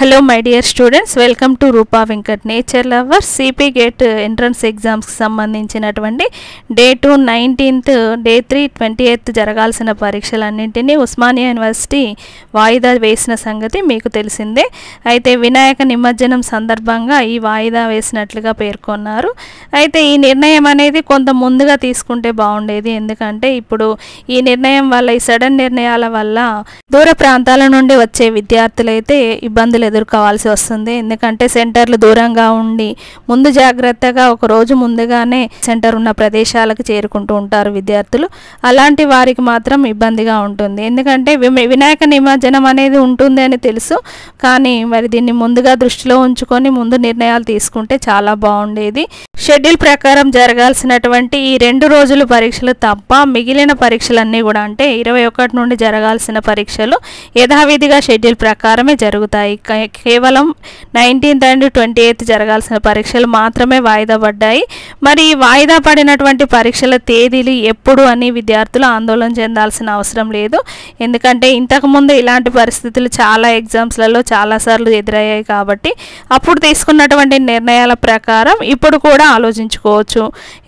Hello my dear students welcome to Rupa Venkat nature lover CPGET entrance ఎగ్జామ్స్కి సంబంధించినటువంటి day two nineteenth day three twenty eighth జరగాల్సిన పరీక్షలన్నింటినీ Osmania university వాయిదా వేసిన సంగతి మీకు తెలిసిందే. అయితే వినాయక నిమజ్జనం సందర్భంగా ఈ వాయిదా వేసినట్లుగా పేర్కొన్నారు. అయితే ఈ నిర్ణయం అనేది కొంత ముందుగా తీసుకుంటే బాగుండేది. ఎందుకంటే ఇప్పుడు ఈ నిర్ణయం వల్ల ఈ సడన్ నిర్ణయాల వల్ల దూర ప్రాంతాల నుండి వచ్చే విద్యార్థులైతే ఇబ్బందులు ఎదుర్కోవాల్సి వస్తుంది. ఎందుకంటే సెంటర్లు దూరంగా ఉండి ముందు జాగ్రత్తగా ఒక రోజు ముందుగానే సెంటర్ ఉన్న ప్రదేశాలకు చేరుకుంటూ ఉంటారు విద్యార్థులు. అలాంటి వారికి మాత్రం ఇబ్బందిగా ఉంటుంది. ఎందుకంటే వినాయక నిమజ్జనం అనేది ఉంటుంది అని తెలుసు. కానీ మరి దీన్ని ముందుగా దృష్టిలో ఉంచుకొని ముందు నిర్ణయాలు తీసుకుంటే చాలా బాగుండేది. షెడ్యూల్ ప్రకారం జరగాల్సినటువంటి ఈ రెండు రోజులు పరీక్షలు తప్ప మిగిలిన పరీక్షలన్నీ కూడా అంటే ఇరవై ఒకటి నుండి జరగాల్సిన పరీక్షలు యథావిధిగా షెడ్యూల్ ప్రకారమే జరుగుతాయి. కేవలం నైన్టీన్త్ అండ్ ట్వంటీ ఎయిత్ జరగాల్సిన పరీక్షలు మాత్రమే వాయిదా పడ్డాయి. మరి ఈ వాయిదా పడినటువంటి పరీక్షల తేదీలు ఎప్పుడు అని విద్యార్థులు ఆందోళన చెందాల్సిన అవసరం లేదు. ఎందుకంటే ఇంతకుముందు ఇలాంటి పరిస్థితులు చాలా ఎగ్జామ్స్లలో చాలాసార్లు ఎదురయ్యాయి కాబట్టి అప్పుడు తీసుకున్నటువంటి నిర్ణయాల ప్రకారం ఇప్పుడు కూడా ఆలోచించుకోవచ్చు.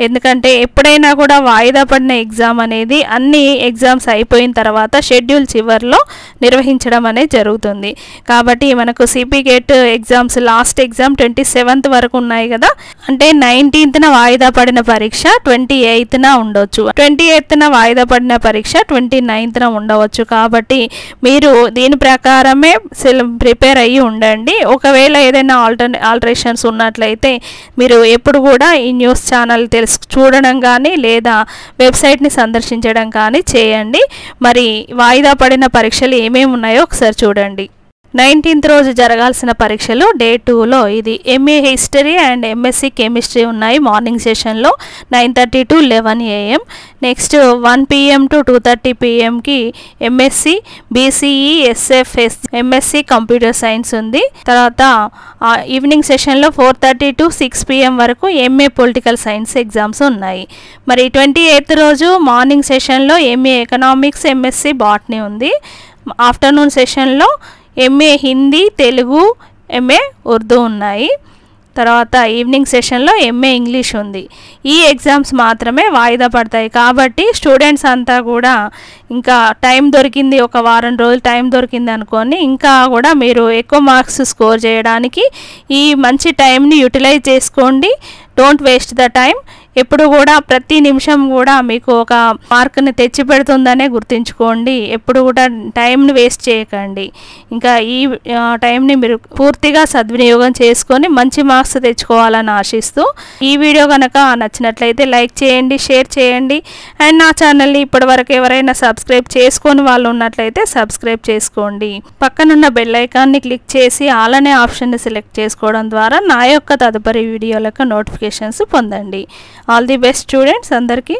ఎందుకంటే ఎప్పుడైనా కూడా వాయిదా పడిన ఎగ్జామ్ అనేది అన్ని ఎగ్జామ్స్ అయిపోయిన తర్వాత షెడ్యూల్ చివరిలో నిర్వహించడం అనేది జరుగుతుంది. కాబట్టి మనకు CPGET exams last exam twenty seventh వరకు ఉన్నాయి కదా? అంటే నైన్టీన్త్న వాయిదా పడిన పరీక్ష ట్వంటీ ఎయిత్న ఉండొచ్చు. ట్వంటీ ఎయిత్న వాయిదా పడిన పరీక్ష ట్వంటీ నైన్త్న ఉండవచ్చు. కాబట్టి మీరు దీని ప్రకారమే ప్రిపేర్ అయ్యి ఉండండి. ఒకవేళ ఏదైనా ఆల్టర్ ఆల్టరేషన్స్ ఉన్నట్లయితే మీరు ఎప్పుడు కూడా ఈ న్యూస్ ఛానల్ తెలుసు చూడడం కానీ లేదా వెబ్సైట్ని సందర్శించడం కానీ చేయండి. మరి వాయిదా పడిన పరీక్షలు ఏమేమి ఉన్నాయో ఒకసారి చూడండి. నైన్టీన్త్ రోజు జరగాల్సిన పరీక్షలు డే టూలో. ఇది MA history and MSc chemistry ఉన్నాయి మార్నింగ్ సెషన్లో. Nine thirty to eleven AM next one PM to two thirty పిఎంకి MSc BCE SFS MSc computer science ఉంది. తర్వాత ఈవినింగ్ సెషన్లో four thirty to six PM వరకు ఎంఏ పొలిటికల్ సైన్స్ ఎగ్జామ్స్ ఉన్నాయి. మరి twenty eighth రోజు morning సెషన్లో MA economics MSc botany ఉంది. Afternoon సెషన్లో ఎంఏ హిందీ తెలుగు ఎంఏ ఉర్దూ ఉన్నాయి. తర్వాత ఈవినింగ్ సెషన్లో ఎంఏ ఇంగ్లీష్ ఉంది. ఈ ఎగ్జామ్స్ మాత్రమే వాయిదా పడతాయి. కాబట్టి స్టూడెంట్స్ అంతా కూడా ఇంకా టైం దొరికింది ఒక వారం రోజులు టైం దొరికింది అనుకొని ఇంకా కూడా మీరు ఎక్కువ మార్క్స్ స్కోర్ చేయడానికి ఈ మంచి టైంని యూటిలైజ్ చేసుకోండి. డోంట్ వేస్ట్ ద టైం ఎప్పుడు కూడా ప్రతి నిమిషం కూడా మీకు ఒక మార్క్ని తెచ్చి పెడుతుందనే గుర్తుంచుకోండి. ఎప్పుడు కూడా టైంని వేస్ట్ చేయకండి. ఇంకా ఈ టైంని మీరు పూర్తిగా సద్వినియోగం చేసుకొని మంచి మార్క్స్ తెచ్చుకోవాలని ఆశిస్తూ ఈ వీడియో కనుక నచ్చినట్లయితే లైక్ చేయండి షేర్ చేయండి. అండ్ నా ఛానల్ని ఇప్పటివరకు ఎవరైనా సబ్స్క్రైబ్ చేసుకొని వాళ్ళు ఉన్నట్లయితే సబ్స్క్రైబ్ చేసుకోండి. పక్కనున్న బెల్ ఐకాన్ని క్లిక్ చేసి ఆల్ అనే ఆప్షన్ని సెలెక్ట్ చేసుకోవడం ద్వారా నా యొక్క తదుపరి వీడియోలకు నోటిఫికేషన్స్ పొందండి. ఆల్ ది బెస్ట్ స్టూడెంట్స్ అందరికీ.